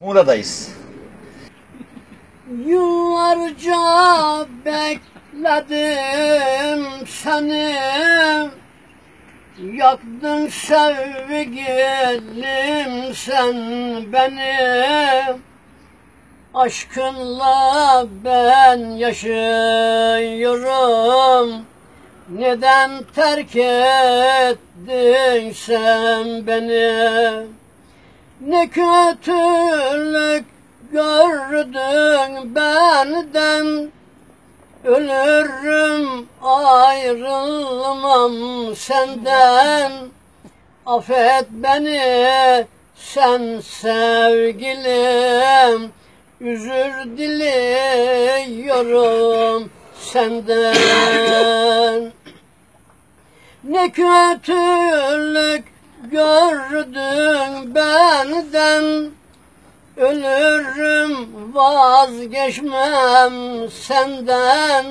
Muğla'dayız. Yıllarca bekledim seni. Yaktın sevgilim sen beni. Aşkınla ben yaşıyorum. Neden terk ettin sen beni? Ne kötülük gördün benden Ölürüm ayrılmam senden. Affet beni sen sevgilim. Üzür diliyorum senden. Ne kötülük gördün benden Ölürüm vazgeçmem senden.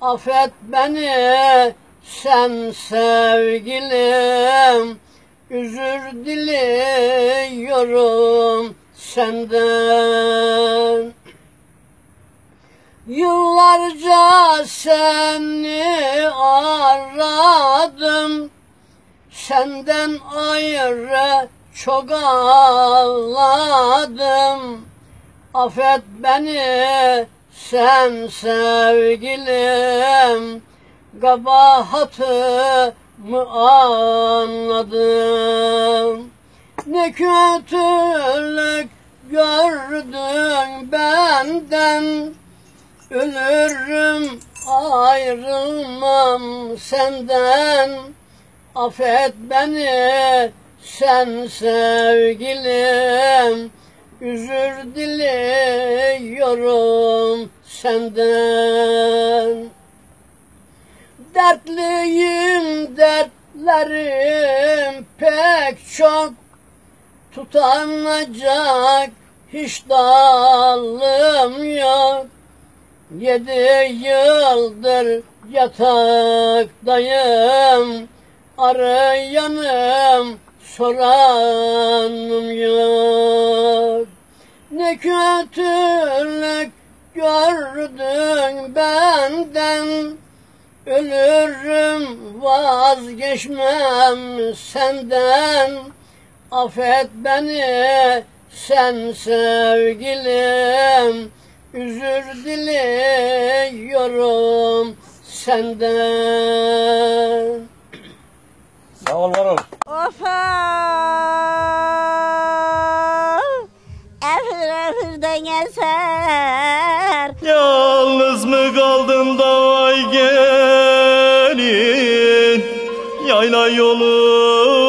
Affet beni sen sevgilim. Üzür diliyorum senden. Yıllarca seni aradım. Senden ayrı çok ağladım. Affet beni sen sevgilim. Kabahatımı anladım Ne kötülük gördün benden. Ölürüm ayrılmam senden. Affet beni sen sevgilim Üzür diliyorum senden. Dertliyim dertlerim pek çok. Tutanacak hiç dalım yok. Yedi yıldır yataktayım. Arayanım soranım yok. Ne kötülük gördün benden? Ölürüm vazgeçmem senden. Affet beni sen sevgilim. Üzür diliyorum senden. Sağ ol var ol. Eser Yalnız mı kaldım da vay gelin? Yayla yolunda